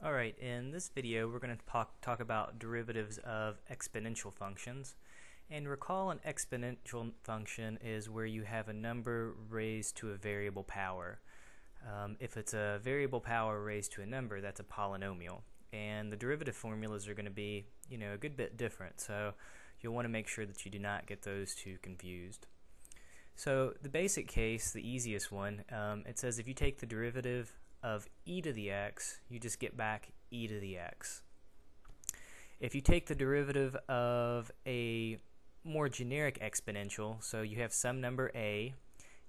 Alright, in this video we're going to talk, talk about derivatives of exponential functions. And recall an exponential function is where you have a number raised to a variable power. Um, if it's a variable power raised to a number, that's a polynomial. And the derivative formulas are going to be, you know, a good bit different. So you'll want to make sure that you do not get those two confused. So the basic case, the easiest one, um, it says if you take the derivative of e to the x, you just get back e to the x. If you take the derivative of a more generic exponential, so you have some number a,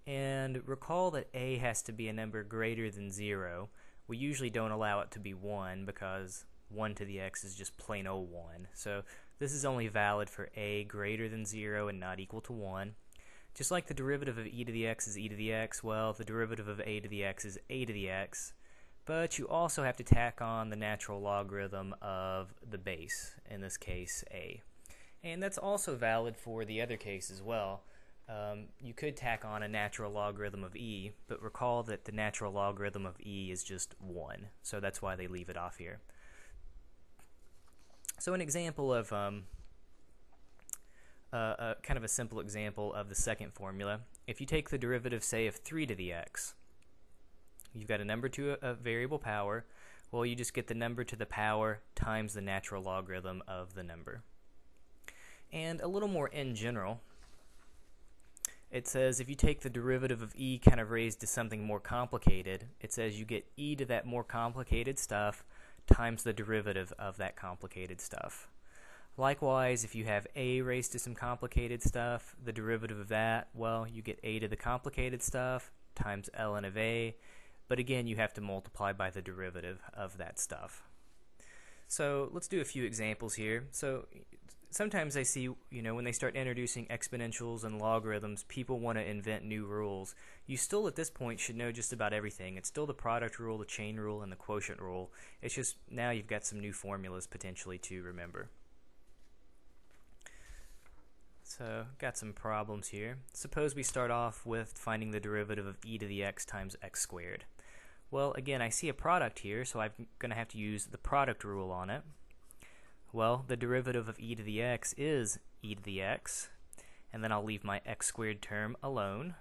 and recall that a has to be a number greater than 0. We usually don't allow it to be 1 because 1 to the x is just plain old 1. So this is only valid for a greater than 0 and not equal to 1. Just like the derivative of e to the x is e to the x, well, the derivative of a to the x is a to the x, but you also have to tack on the natural logarithm of the base, in this case a. And that's also valid for the other case as well. Um, you could tack on a natural logarithm of e, but recall that the natural logarithm of e is just 1, so that's why they leave it off here. So an example of um, a, kind of a simple example of the second formula. If you take the derivative, say, of 3 to the x, you've got a number to a, a variable power. Well, you just get the number to the power times the natural logarithm of the number. And a little more in general, it says if you take the derivative of e kind of raised to something more complicated, it says you get e to that more complicated stuff times the derivative of that complicated stuff. Likewise, if you have a raised to some complicated stuff, the derivative of that, well, you get a to the complicated stuff times ln of a. But again, you have to multiply by the derivative of that stuff. So let's do a few examples here. So sometimes I see, you know, when they start introducing exponentials and logarithms, people want to invent new rules. You still, at this point, should know just about everything. It's still the product rule, the chain rule, and the quotient rule. It's just now you've got some new formulas potentially to remember. So, got some problems here. Suppose we start off with finding the derivative of e to the x times x squared. Well, again, I see a product here, so I'm going to have to use the product rule on it. Well, the derivative of e to the x is e to the x, and then I'll leave my x squared term alone,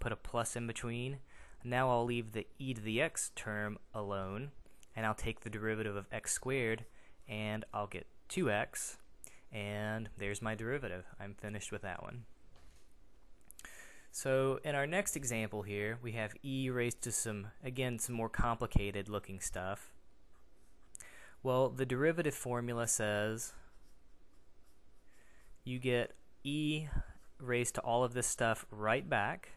put a plus in between. Now I'll leave the e to the x term alone, and I'll take the derivative of x squared, and I'll get 2x and there's my derivative. I'm finished with that one. So in our next example here, we have e raised to some, again, some more complicated looking stuff. Well, the derivative formula says you get e raised to all of this stuff right back.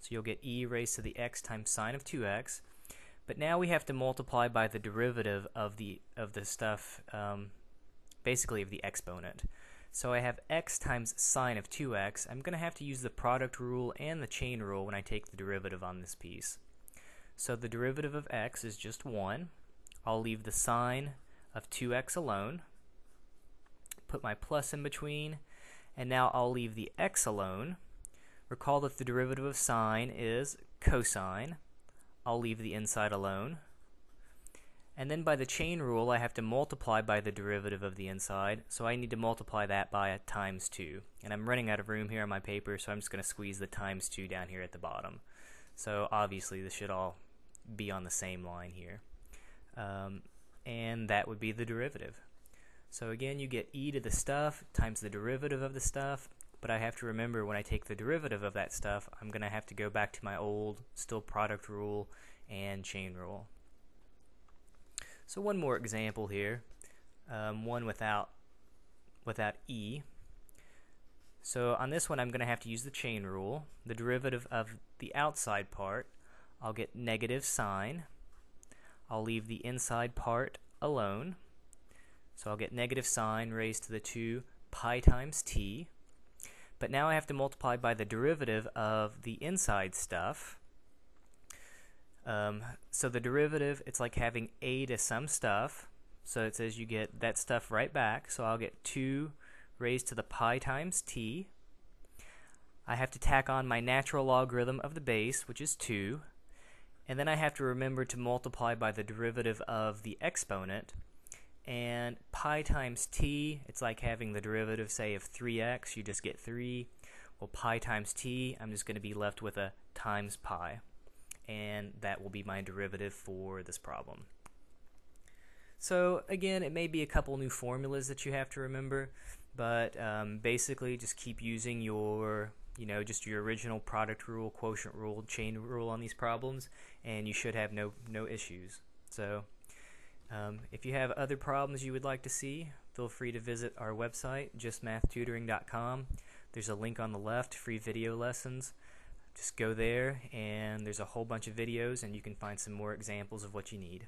So you'll get e raised to the x times sine of 2x. But now we have to multiply by the derivative of the of the stuff um, basically of the exponent. So I have x times sine of 2x. I'm going to have to use the product rule and the chain rule when I take the derivative on this piece. So the derivative of x is just 1. I'll leave the sine of 2x alone, put my plus in between, and now I'll leave the x alone. Recall that the derivative of sine is cosine. I'll leave the inside alone. And then by the chain rule, I have to multiply by the derivative of the inside, so I need to multiply that by a times 2. And I'm running out of room here on my paper, so I'm just going to squeeze the times 2 down here at the bottom. So obviously this should all be on the same line here. Um, and that would be the derivative. So again, you get e to the stuff times the derivative of the stuff, but I have to remember when I take the derivative of that stuff, I'm going to have to go back to my old still product rule and chain rule. So one more example here, um, one without without e. So on this one, I'm going to have to use the chain rule. The derivative of the outside part, I'll get negative sine. I'll leave the inside part alone. So I'll get negative sine raised to the 2 pi times t. But now I have to multiply by the derivative of the inside stuff. Um, so the derivative, it's like having a to some stuff. So it says you get that stuff right back. So I'll get 2 raised to the pi times t. I have to tack on my natural logarithm of the base, which is 2. And then I have to remember to multiply by the derivative of the exponent. And pi times t, it's like having the derivative, say, of 3x, you just get 3. Well, pi times t, I'm just going to be left with a times pi. And that will be my derivative for this problem. So again, it may be a couple new formulas that you have to remember, but um, basically just keep using your you know just your original product rule quotient rule chain rule on these problems and you should have no no issues. So um, if you have other problems you would like to see feel free to visit our website justmathtutoring.com there's a link on the left free video lessons just go there and there's a whole bunch of videos and you can find some more examples of what you need